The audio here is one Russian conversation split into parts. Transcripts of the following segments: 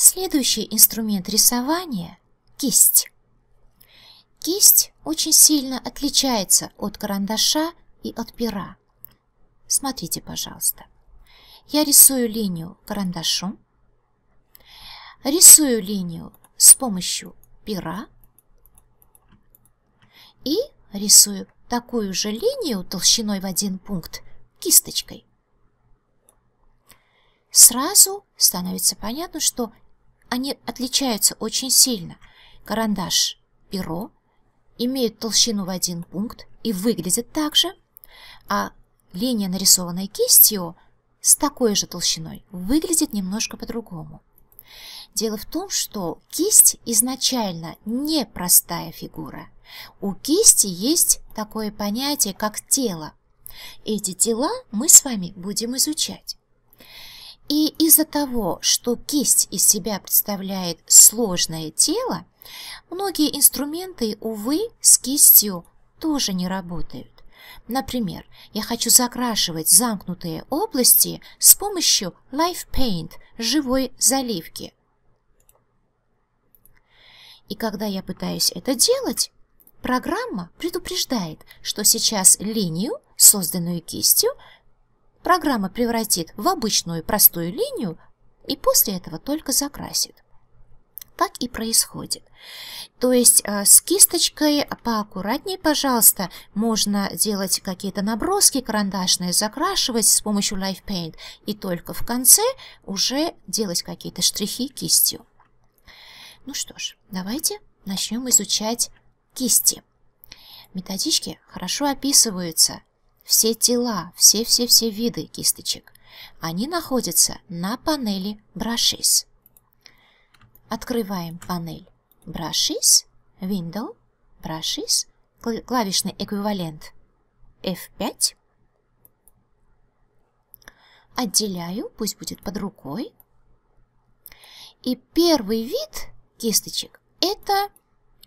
Следующий инструмент рисования – кисть. Кисть очень сильно отличается от карандаша и от пера. Смотрите, пожалуйста. Я рисую линию карандашом, рисую линию с помощью пера и рисую такую же линию толщиной в один пункт кисточкой. Сразу становится понятно, что они отличаются очень сильно. Карандаш, перо имеют толщину в один пункт и выглядят так же, а линия, нарисованная кистью, с такой же толщиной, выглядит немножко по-другому. Дело в том, что кисть изначально не простая фигура. У кисти есть такое понятие, как тело. Эти тела мы с вами будем изучать. И из-за того, что кисть из себя представляет сложное тело, многие инструменты, увы, с кистью тоже не работают. Например, я хочу закрашивать замкнутые области с помощью Live Paint, живой заливки. И когда я пытаюсь это делать, программа предупреждает, что сейчас линию, созданную кистью, программа превратит в обычную простую линию и после этого только закрасит. Так и происходит. То есть э, с кисточкой поаккуратнее, пожалуйста, можно делать какие-то наброски карандашные, закрашивать с помощью Live Paint и только в конце уже делать какие-то штрихи кистью. Ну что ж, давайте начнем изучать кисти. Методички хорошо описываются все тела, все-все-все виды кисточек. Они находятся на панели Brushes. Открываем панель Brushes, Window, Brushes, клавишный эквивалент F5. Отделяю, пусть будет под рукой. И первый вид кисточек – это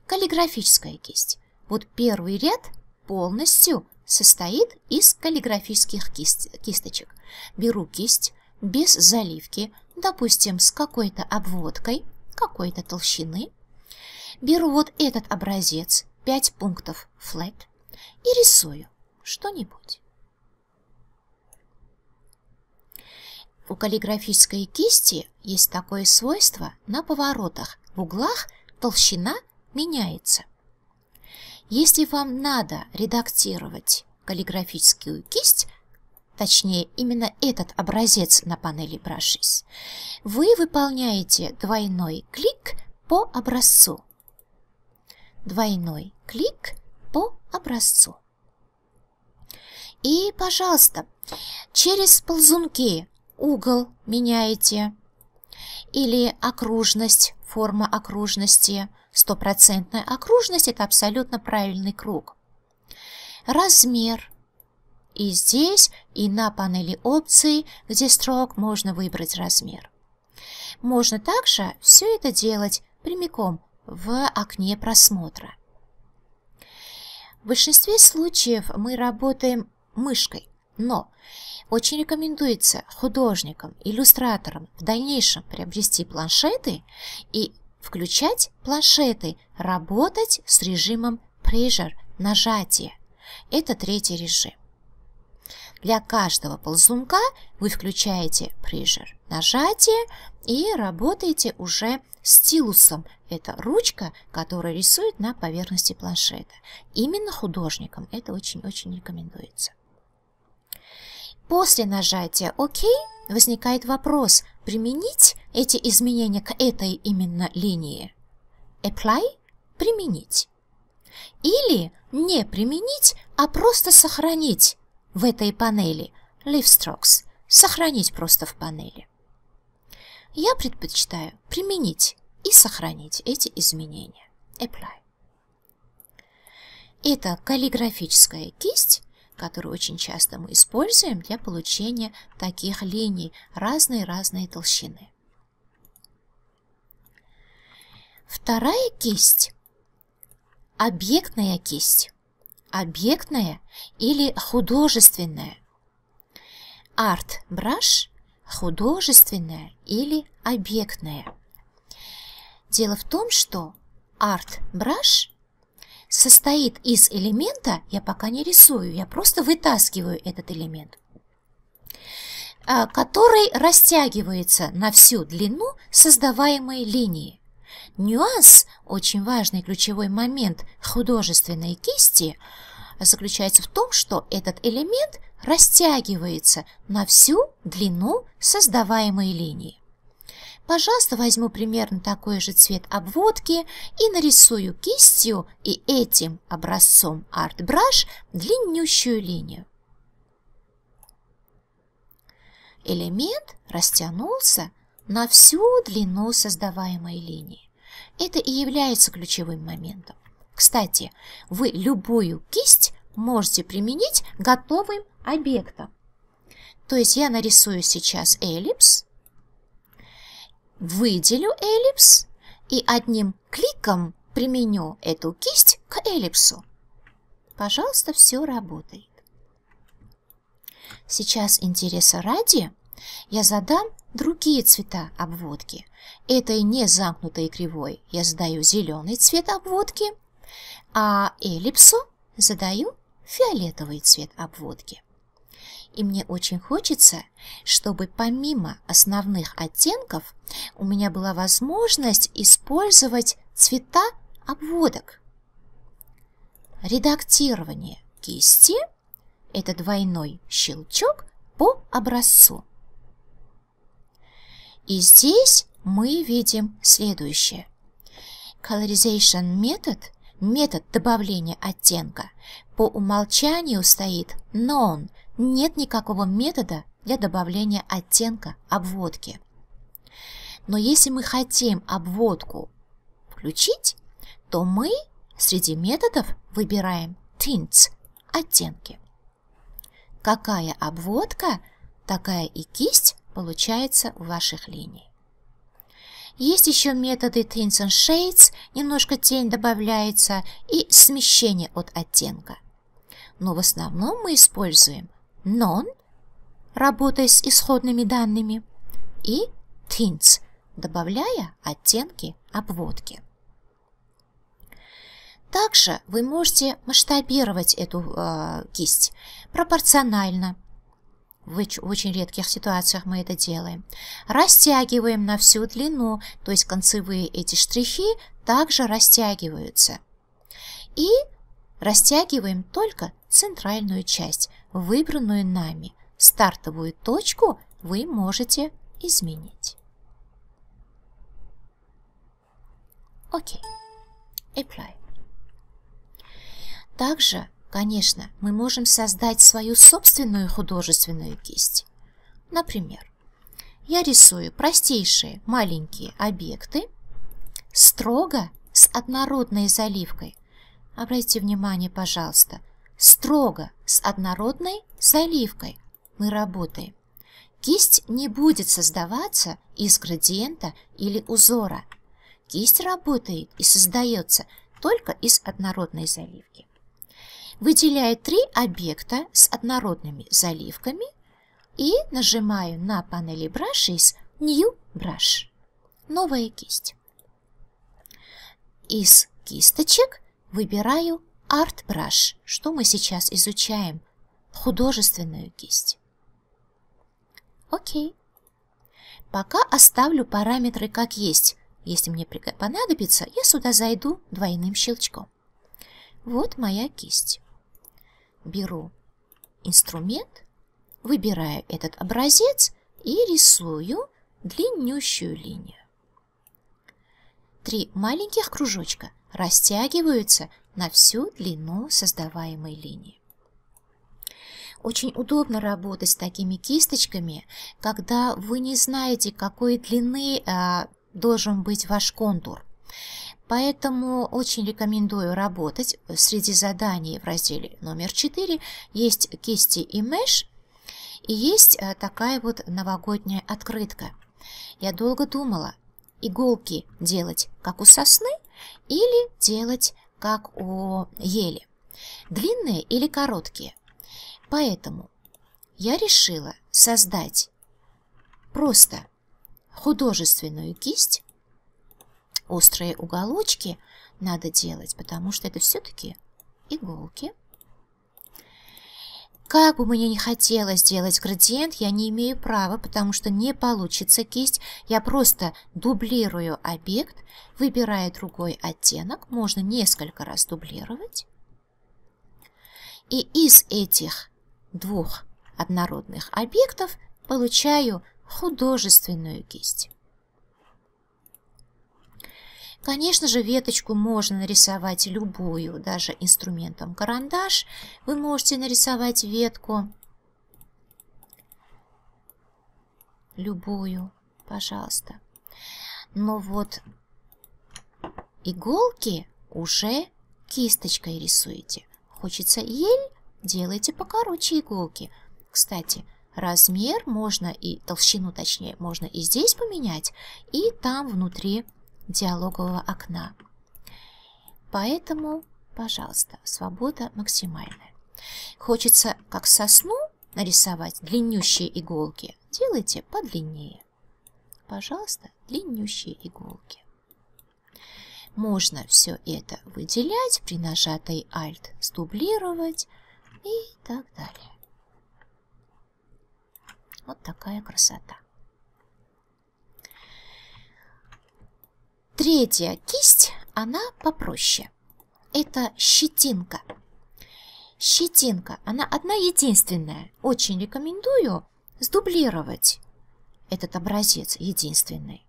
каллиграфическая кисть. Вот первый ряд полностью состоит из каллиграфических кист, кисточек. Беру кисть без заливки, допустим, с какой-то обводкой, какой-то толщины. Беру вот этот образец, 5 пунктов flat, и рисую что-нибудь. У каллиграфической кисти есть такое свойство на поворотах. В углах толщина меняется. Если вам надо редактировать каллиграфическую кисть, точнее именно этот образец на панели Brushes, вы выполняете двойной клик по образцу. Двойной клик по образцу. И, пожалуйста, через ползунки угол меняете или окружность, форма окружности – Стопроцентная окружность – это абсолютно правильный круг. Размер. И здесь, и на панели опций, где строк, можно выбрать размер. Можно также все это делать прямиком в окне просмотра. В большинстве случаев мы работаем мышкой, но очень рекомендуется художникам, иллюстраторам в дальнейшем приобрести планшеты и Включать планшеты, работать с режимом Pressure, нажатие. Это третий режим. Для каждого ползунка вы включаете Pressure, нажатие и работаете уже стилусом. Это ручка, которая рисует на поверхности планшета. Именно художникам это очень-очень рекомендуется. После нажатия ОК возникает вопрос, применить эти изменения к этой именно линии. Apply – применить. Или не применить, а просто сохранить в этой панели. Leave strokes – сохранить просто в панели. Я предпочитаю применить и сохранить эти изменения. Apply. Это каллиграфическая кисть которую очень часто мы используем для получения таких линий разной-разной толщины. Вторая кисть – объектная кисть. Объектная или художественная. Арт-браш – художественная или объектная. Дело в том, что Art Brush состоит из элемента, я пока не рисую, я просто вытаскиваю этот элемент, а, который растягивается на всю длину создаваемой линии. Нюанс, очень важный ключевой момент художественной кисти, заключается в том, что этот элемент растягивается на всю длину создаваемой линии. Пожалуйста, возьму примерно такой же цвет обводки и нарисую кистью и этим образцом Brush длиннющую линию. Элемент растянулся на всю длину создаваемой линии. Это и является ключевым моментом. Кстати, вы любую кисть можете применить готовым объектом. То есть я нарисую сейчас эллипс, выделю эллипс и одним кликом применю эту кисть к эллипсу. Пожалуйста, все работает. Сейчас интереса ради я задам другие цвета обводки. Этой не замкнутой кривой я задаю зеленый цвет обводки, а эллипсу задаю фиолетовый цвет обводки. И мне очень хочется, чтобы помимо основных оттенков у меня была возможность использовать цвета обводок. Редактирование кисти – это двойной щелчок по образцу. И здесь мы видим следующее. Colorization метод, метод добавления оттенка, по умолчанию стоит non – нет никакого метода для добавления оттенка обводки. Но если мы хотим обводку включить, то мы среди методов выбираем tints – оттенки. Какая обводка, такая и кисть получается в ваших линиях. Есть еще методы Tints and Shades, немножко тень добавляется, и смещение от оттенка. Но в основном мы используем non, работая с исходными данными, и tints, добавляя оттенки обводки. Также вы можете масштабировать эту э, кисть пропорционально. В очень редких ситуациях мы это делаем. Растягиваем на всю длину, то есть концевые эти штрихи также растягиваются. И растягиваем только центральную часть, выбранную нами. Стартовую точку вы можете изменить. Окей. Apply. Также, конечно, мы можем создать свою собственную художественную кисть. Например, я рисую простейшие маленькие объекты строго с однородной заливкой. Обратите внимание, пожалуйста, строго с однородной заливкой мы работаем. Кисть не будет создаваться из градиента или узора. Кисть работает и создается только из однородной заливки. Выделяю три объекта с однородными заливками и нажимаю на панели Brushes New Brush. Новая кисть. Из кисточек выбираю Art Brush, что мы сейчас изучаем? Художественную кисть. Окей. Пока оставлю параметры как есть. Если мне понадобится, я сюда зайду двойным щелчком. Вот моя кисть. Беру инструмент, выбираю этот образец и рисую длиннющую линию. Три маленьких кружочка растягиваются на всю длину создаваемой линии. Очень удобно работать с такими кисточками, когда вы не знаете, какой длины э, должен быть ваш контур. Поэтому очень рекомендую работать. Среди заданий в разделе номер 4 есть кисти и меш, и есть э, такая вот новогодняя открытка. Я долго думала, иголки делать как у сосны или делать как у ели. Длинные или короткие. Поэтому я решила создать просто художественную кисть острые уголочки надо делать, потому что это все-таки иголки. Как бы мне не хотелось сделать градиент, я не имею права, потому что не получится кисть. Я просто дублирую объект, выбираю другой оттенок, можно несколько раз дублировать. И из этих двух однородных объектов получаю художественную кисть. Конечно же, веточку можно нарисовать любую, даже инструментом карандаш. Вы можете нарисовать ветку любую, пожалуйста. Но вот иголки уже кисточкой рисуете. Хочется ель, делайте покороче иголки. Кстати, размер можно и толщину, точнее, можно и здесь поменять, и там внутри диалогового окна. Поэтому, пожалуйста, свобода максимальная. Хочется, как сосну, нарисовать длиннющие иголки. Делайте подлиннее. Пожалуйста, длиннющие иголки. Можно все это выделять, при нажатой Alt сдублировать и так далее. Вот такая красота. Третья кисть, она попроще. Это щетинка. Щетинка, она одна единственная. Очень рекомендую сдублировать этот образец единственный.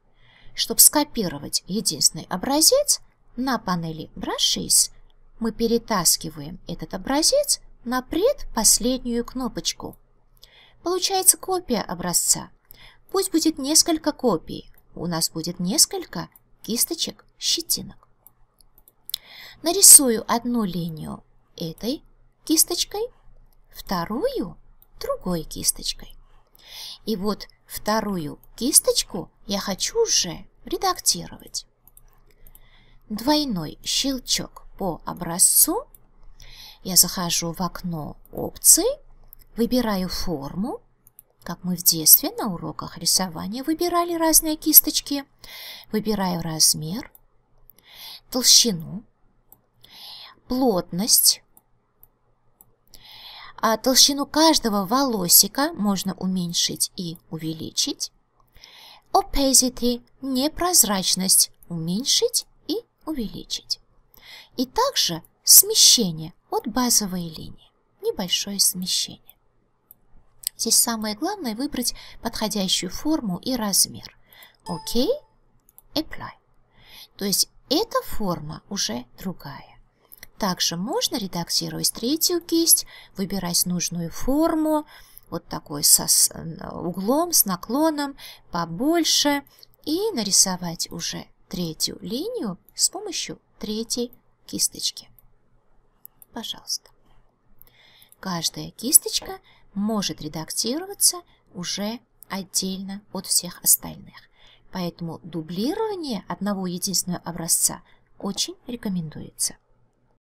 Чтобы скопировать единственный образец, на панели Brushes мы перетаскиваем этот образец на предпоследнюю кнопочку. Получается копия образца. Пусть будет несколько копий. У нас будет несколько кисточек щетинок. Нарисую одну линию этой кисточкой, вторую другой кисточкой. И вот вторую кисточку я хочу уже редактировать. Двойной щелчок по образцу. Я захожу в окно опций, выбираю форму, как мы в детстве на уроках рисования выбирали разные кисточки. Выбираю размер, толщину, плотность. А толщину каждого волосика можно уменьшить и увеличить. Opacity – непрозрачность, уменьшить и увеличить. И также смещение от базовой линии, небольшое смещение. Здесь самое главное выбрать подходящую форму и размер. Окей, Apply. То есть эта форма уже другая. Также можно редактировать третью кисть, выбирать нужную форму, вот такой со углом, с наклоном, побольше, и нарисовать уже третью линию с помощью третьей кисточки. Пожалуйста. Каждая кисточка может редактироваться уже отдельно от всех остальных. Поэтому дублирование одного единственного образца очень рекомендуется.